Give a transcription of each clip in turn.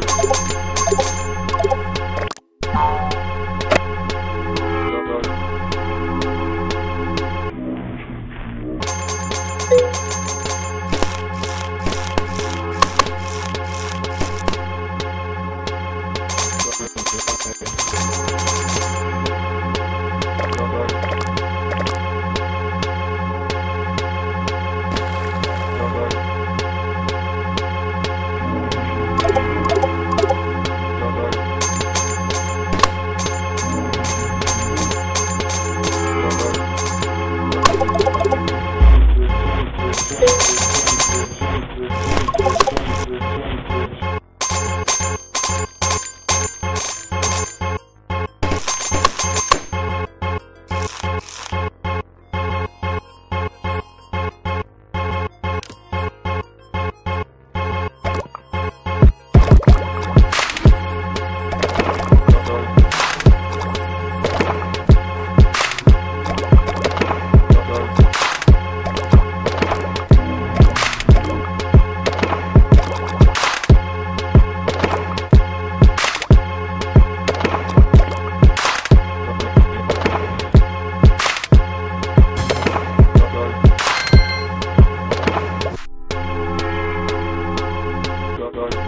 going.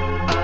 I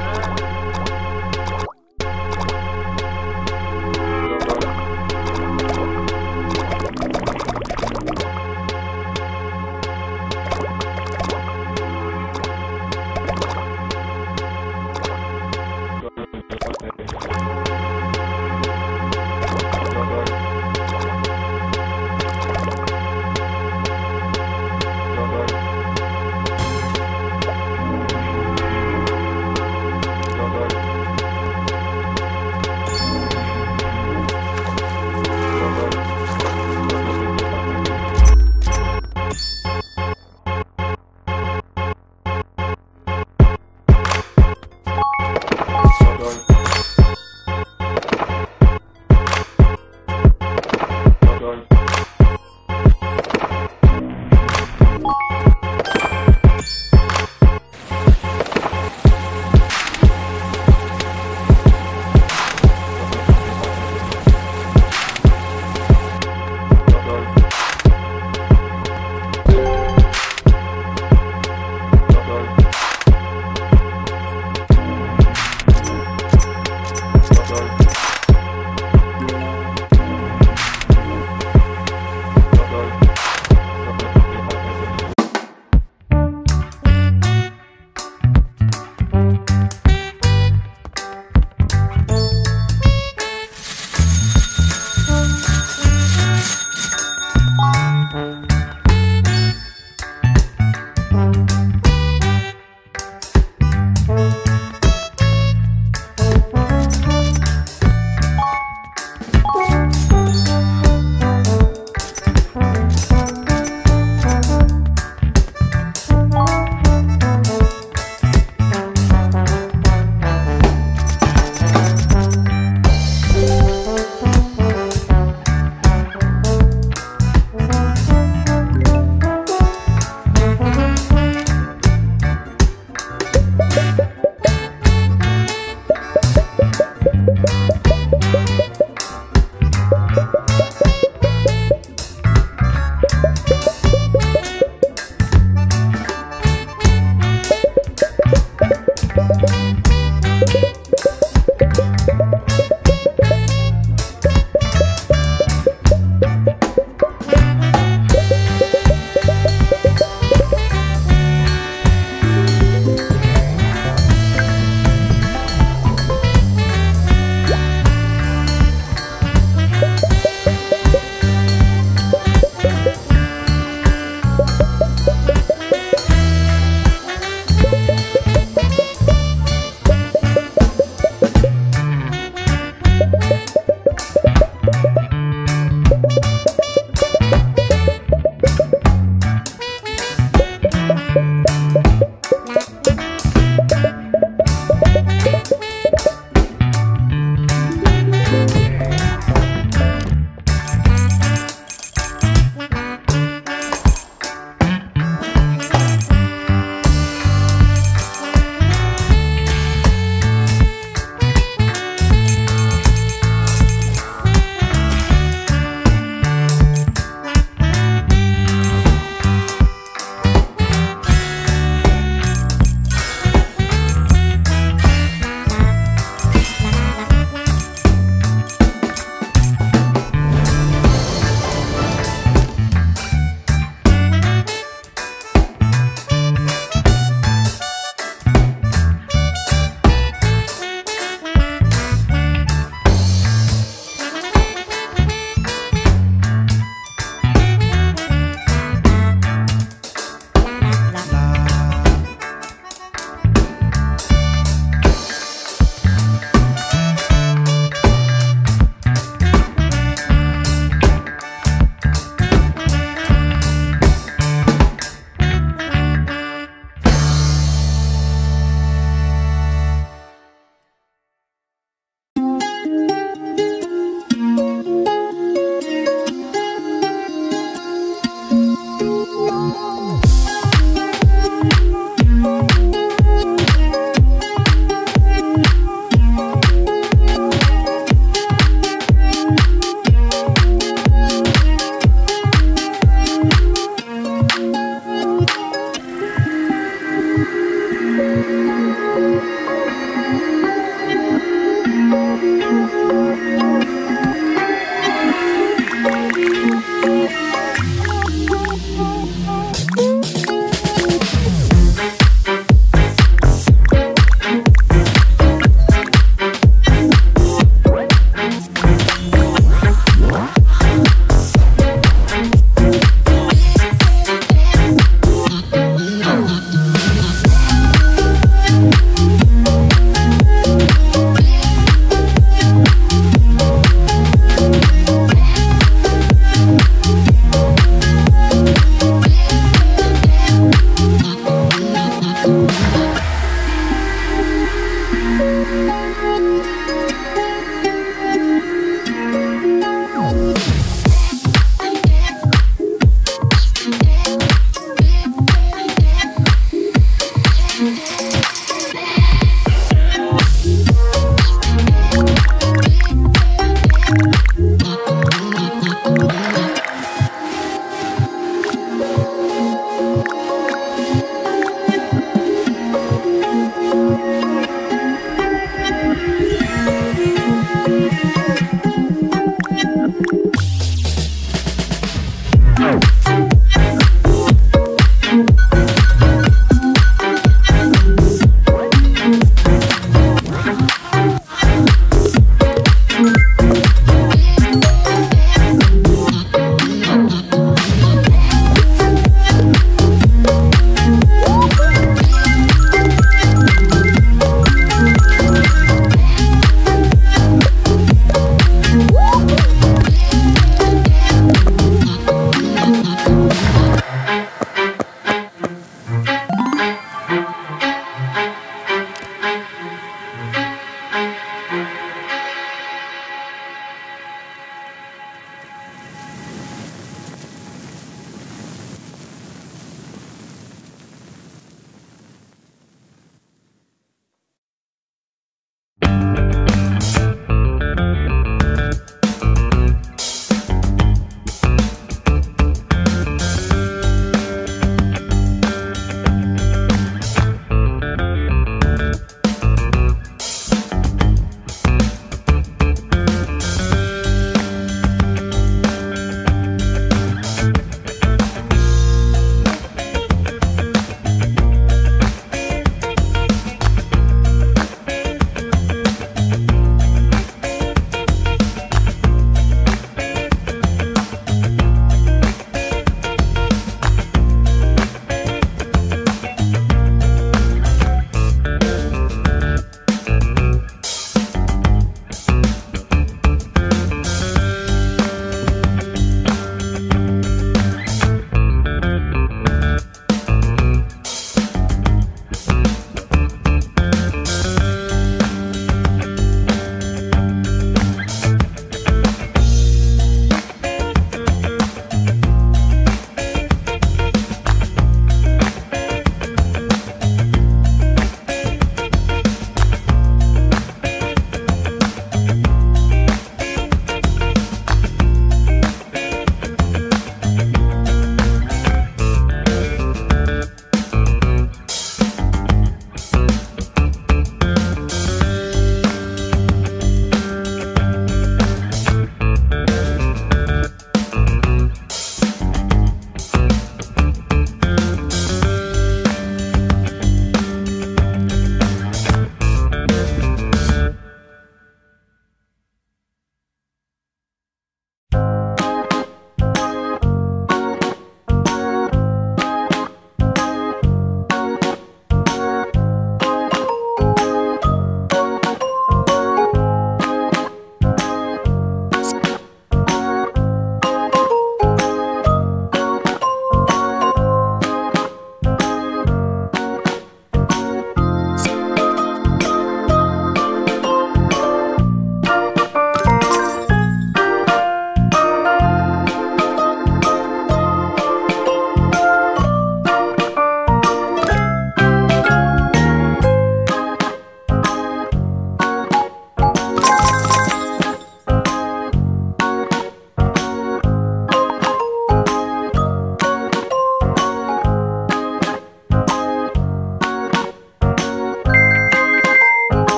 Música